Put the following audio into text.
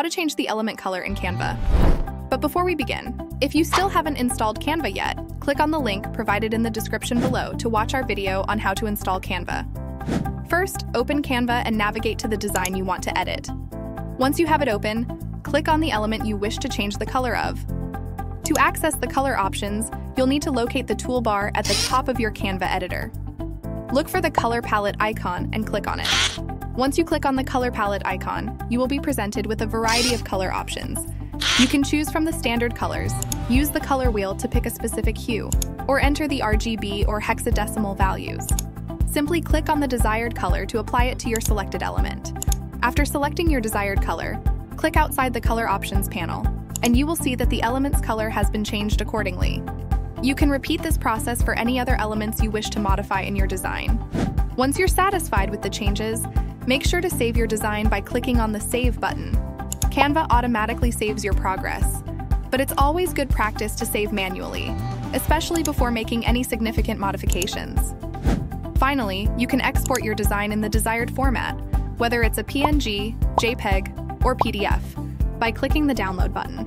how to change the element color in Canva. But before we begin, if you still haven't installed Canva yet, click on the link provided in the description below to watch our video on how to install Canva. First, open Canva and navigate to the design you want to edit. Once you have it open, click on the element you wish to change the color of. To access the color options, you'll need to locate the toolbar at the top of your Canva editor. Look for the color palette icon and click on it. Once you click on the color palette icon, you will be presented with a variety of color options. You can choose from the standard colors, use the color wheel to pick a specific hue, or enter the RGB or hexadecimal values. Simply click on the desired color to apply it to your selected element. After selecting your desired color, click outside the color options panel, and you will see that the element's color has been changed accordingly. You can repeat this process for any other elements you wish to modify in your design. Once you're satisfied with the changes, make sure to save your design by clicking on the Save button. Canva automatically saves your progress, but it's always good practice to save manually, especially before making any significant modifications. Finally, you can export your design in the desired format, whether it's a PNG, JPEG, or PDF, by clicking the download button.